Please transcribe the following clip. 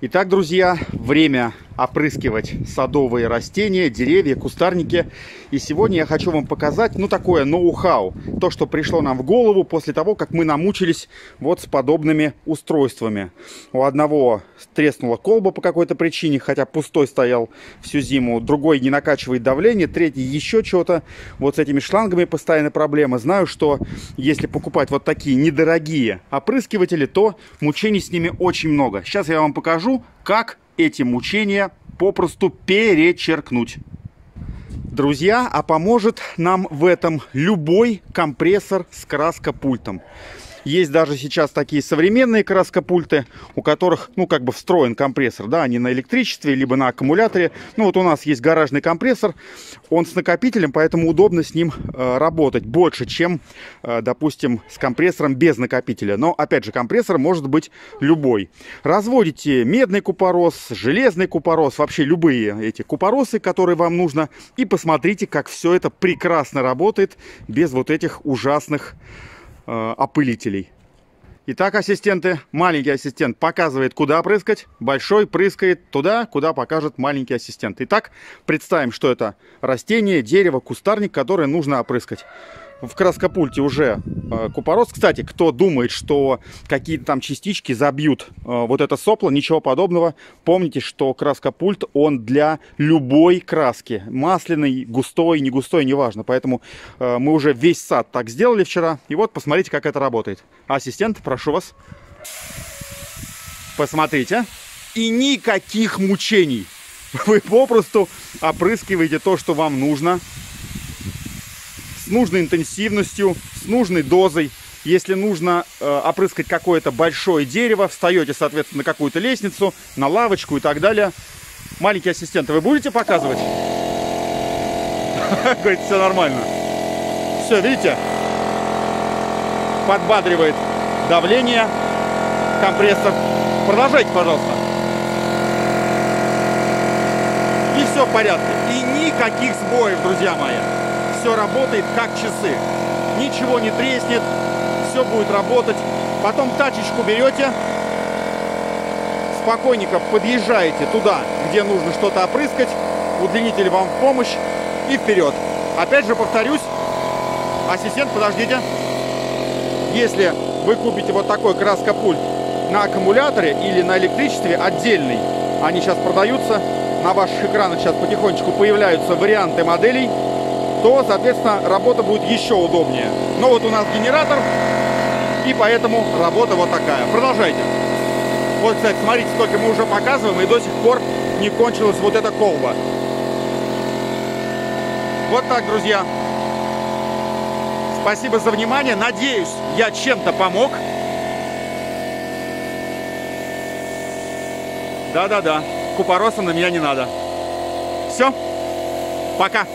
Итак, друзья, время опрыскивать садовые растения, деревья, кустарники. И сегодня я хочу вам показать, ну, такое ноу-хау. То, что пришло нам в голову после того, как мы намучились вот с подобными устройствами. У одного треснула колба по какой-то причине, хотя пустой стоял всю зиму. Другой не накачивает давление, третий еще что-то. Вот с этими шлангами постоянная проблема. Знаю, что если покупать вот такие недорогие опрыскиватели, то мучений с ними очень много. Сейчас я вам покажу, как эти мучения попросту перечеркнуть. Друзья, а поможет нам в этом любой компрессор с краскопультом. Есть даже сейчас такие современные краскопульты, у которых, ну, как бы встроен компрессор, да, они на электричестве, либо на аккумуляторе. Ну, вот у нас есть гаражный компрессор, он с накопителем, поэтому удобно с ним э, работать больше, чем, э, допустим, с компрессором без накопителя. Но, опять же, компрессор может быть любой. Разводите медный купорос, железный купорос, вообще любые эти купоросы, которые вам нужно, и посмотрите, как все это прекрасно работает без вот этих ужасных опылителей. Итак, ассистенты, маленький ассистент показывает, куда прыскать, большой прыскает туда, куда покажет маленький ассистент. Итак, представим, что это растение, дерево, кустарник, которое нужно опрыскать в краскопульте уже э, купорос. Кстати, кто думает, что какие-то там частички забьют э, вот это сопло, ничего подобного. Помните, что краскопульт, он для любой краски. Масляный, густой, не густой, неважно. Поэтому э, мы уже весь сад так сделали вчера. И вот посмотрите, как это работает. Ассистент, прошу вас. Посмотрите. И никаких мучений. Вы попросту опрыскиваете то, что вам нужно с нужной интенсивностью, с нужной дозой. Если нужно э, опрыскать какое-то большое дерево, встаете, соответственно, на какую-то лестницу, на лавочку и так далее. Маленький ассистент, вы будете показывать? Говорит, все нормально. Все, видите? Подбадривает давление компрессор. Продолжайте, пожалуйста. И все в порядке. И никаких сбоев, друзья мои все работает как часы. Ничего не треснет, все будет работать. Потом тачечку берете, спокойненько подъезжаете туда, где нужно что-то опрыскать, удлинитель вам в помощь и вперед. Опять же повторюсь, ассистент, подождите. Если вы купите вот такой краскопульт на аккумуляторе или на электричестве отдельный, они сейчас продаются, на ваших экранах сейчас потихонечку появляются варианты моделей, то, соответственно, работа будет еще удобнее. Но вот у нас генератор, и поэтому работа вот такая. Продолжайте. Вот, кстати, смотрите, только мы уже показываем, и до сих пор не кончилась вот эта колба. Вот так, друзья. Спасибо за внимание. Надеюсь, я чем-то помог. Да-да-да. Купороса на меня не надо. Все. Пока.